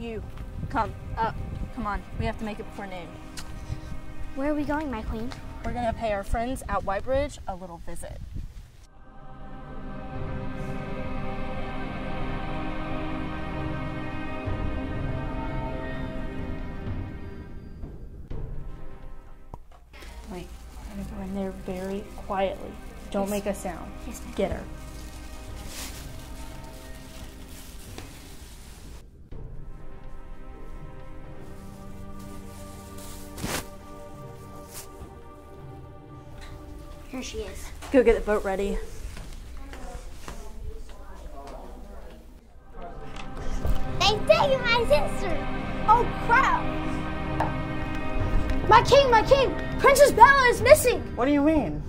You, come up. Come on, we have to make it before noon. Where are we going, my queen? We're gonna pay our friends at Whitebridge a little visit. Wait, I'm gonna go in there very quietly. Don't make a sound. Yes. Get her. Here she is. Go get the boat ready. They've taken my sister. Oh crap! My king, my king! Princess Bella is missing! What do you mean?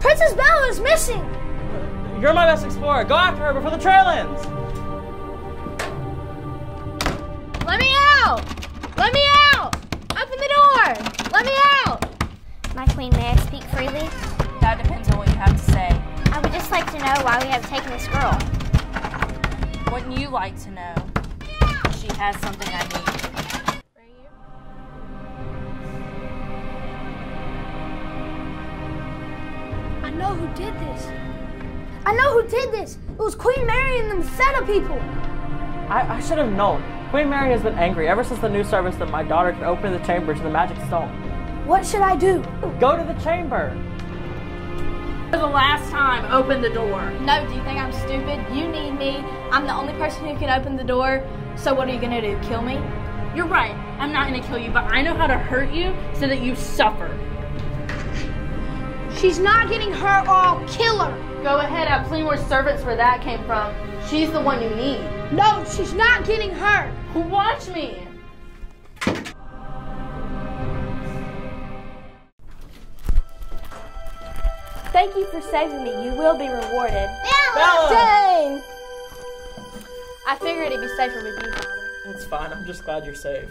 Princess Bella is missing! You're my best explorer. Go after her before the trail ends. Let me out! Let me out! Open the door! Let me out! My queen, may I speak freely? That depends on what you have to say. I would just like to know why we have taken this girl. Wouldn't you like to know? She has something I need. I know who did this. I know who did this. It was Queen Mary and the Theta people. I, I should have known. Queen Mary has been angry ever since the news service that my daughter could open the chamber to the magic stone. What should I do? Go to the chamber. For the last time, open the door. No, do you think I'm stupid? You need me. I'm the only person who can open the door. So what are you gonna do? Kill me? You're right. I'm not gonna kill you, but I know how to hurt you so that you suffer. She's not getting hurt or I'll kill her. Go ahead, I have plenty more servants where that came from. She's the one you need. No, she's not getting hurt. Watch me. Thank you for saving me. You will be rewarded. Bella! Dang! I figured it'd be safer with you, Father. It's fine. I'm just glad you're safe.